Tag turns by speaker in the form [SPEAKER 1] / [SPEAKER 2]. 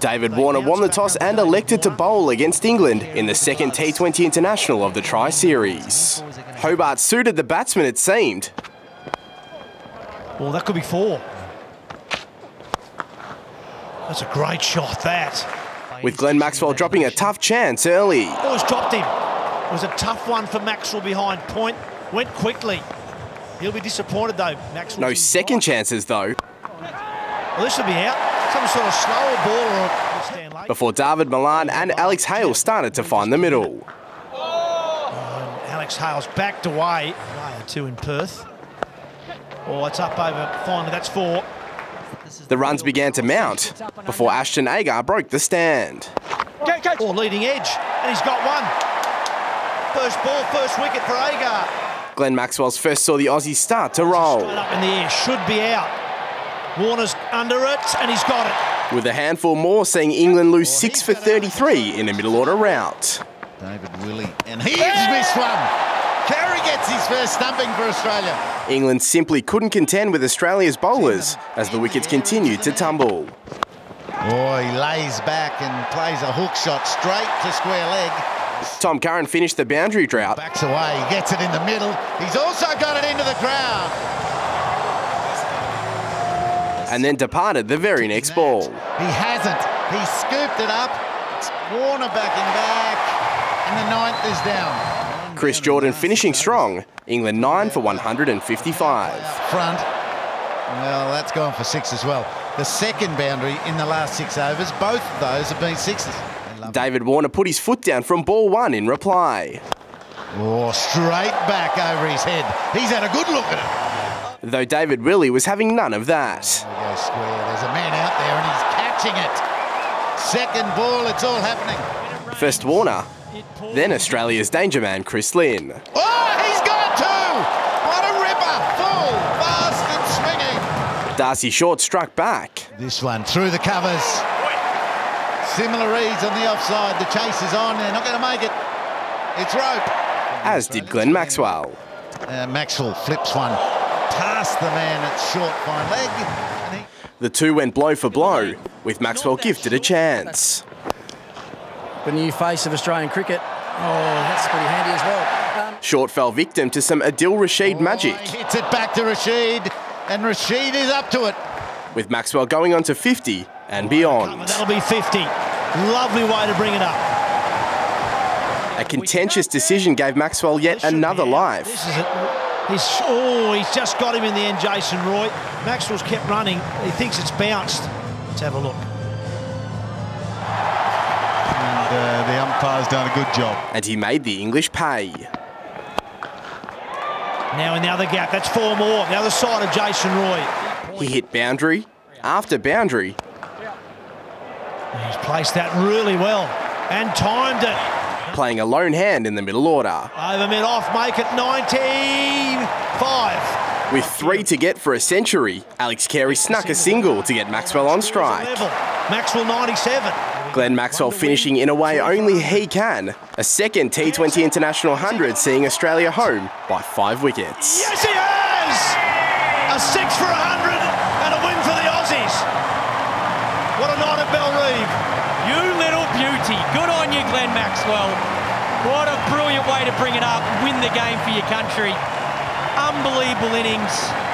[SPEAKER 1] David Warner won the toss and elected to bowl against England in the second T20 International of the Tri Series. Hobart suited the batsman, it seemed.
[SPEAKER 2] Well, that could be four. That's a great shot, that.
[SPEAKER 1] With Glenn Maxwell dropping a tough chance early.
[SPEAKER 2] Oh, Always dropped him. It was a tough one for Maxwell behind point. Went quickly. He'll be disappointed though. Maxwell.
[SPEAKER 1] No second chances though.
[SPEAKER 2] Well, this will be out. Some sort of slower ball or.
[SPEAKER 1] Before Dawid Malan and Alex Hales started to find the middle.
[SPEAKER 2] Alex Hale's backed away. Two in Perth. Oh, it's up over. Finally, that's four.
[SPEAKER 1] The runs began to mount before Ashton Agar broke the stand.
[SPEAKER 2] Or oh, leading edge, and he's got one. First ball, first wicket for Agar.
[SPEAKER 1] Glenn Maxwell's first saw the Aussies start to roll.
[SPEAKER 2] Straight up in the air, should be out. Warner's under it, and he's got it.
[SPEAKER 1] With a handful more seeing England lose 6 for 33 in a middle order rout.
[SPEAKER 3] David Willey, and he's missed one. Carey gets his first stumping for Australia.
[SPEAKER 1] England simply couldn't contend with Australia's bowlers as the wickets continued to tumble.
[SPEAKER 3] Oh, he lays back and plays a hook shot straight to square leg.
[SPEAKER 1] Tom Curran finished the boundary drought.
[SPEAKER 3] Backs away, he gets it in the middle. He's also got it into the crowd.
[SPEAKER 1] And then departed the very next ball.
[SPEAKER 3] He hasn't. He scooped it up. It's Warner backing back. And the ninth is down.
[SPEAKER 1] Chris Jordan finishing strong. England 9 for 155.
[SPEAKER 3] Front. Well, that's gone for six as well. The second boundary in the last six overs, both of those have been sixes.
[SPEAKER 1] David Warner put his foot down from ball one in reply.
[SPEAKER 3] Oh, straight back over his head. He's had a good look at it.
[SPEAKER 1] Though David Willey was having none of that.
[SPEAKER 3] There square. There's a man out there and he's catching it. Second ball, it's all happening.
[SPEAKER 1] First Warner, then Australia's danger man Chris Lynn.
[SPEAKER 3] Oh, he's got two! What a ripper! Full, fast and swinging.
[SPEAKER 1] D'Arcy Short struck back.
[SPEAKER 3] This one through the covers. Similar reads on the offside. The chase is on. They're not going to make it. It's rope.
[SPEAKER 1] As did Glenn Maxwell.
[SPEAKER 3] Uh, Maxwell flips one past the man at short fine leg. He...
[SPEAKER 1] The two went blow for blow, with Maxwell gifted a chance.
[SPEAKER 4] The new face of Australian cricket. Oh, that's pretty handy as well. Um,
[SPEAKER 1] Short fell victim to some Adil Rashid magic,
[SPEAKER 3] Oh, he hits it back to Rashid, and Rashid is up to it.
[SPEAKER 1] with Maxwell going on to 50 and beyond.
[SPEAKER 2] That'll be 50. Lovely way to bring it up.
[SPEAKER 1] A contentious decision gave Maxwell yet another
[SPEAKER 2] This
[SPEAKER 1] life.
[SPEAKER 2] Is it. He's, oh, he's just got him in the end, Jason Roy. Maxwell's kept running. He thinks it's bounced. Let's have a look.
[SPEAKER 3] And uh, the umpire's done a good job.
[SPEAKER 1] And he made the English pay.
[SPEAKER 2] Now in the other gap, that's four more. The other side of Jason Roy.
[SPEAKER 1] He hit boundary after boundary,
[SPEAKER 2] He's placed that really well and timed it.
[SPEAKER 1] Playing a lone hand in the middle order.
[SPEAKER 2] Over mid off, make it 95.
[SPEAKER 1] With three to get for a century, Alex Carey snuck a single to get Maxwell on strike.
[SPEAKER 2] Maxwell 97.
[SPEAKER 1] Glenn Maxwell finishing in a way only he can. A second T20 International 100 seeing Australia home by five wickets.
[SPEAKER 2] Yes, he has! A six for a 100 and a win for the Aussies. What a night at Bellerive.
[SPEAKER 5] You little beauty. Good on you, Maxwell. What a brilliant way to bring it up, win the game for your country. Unbelievable innings.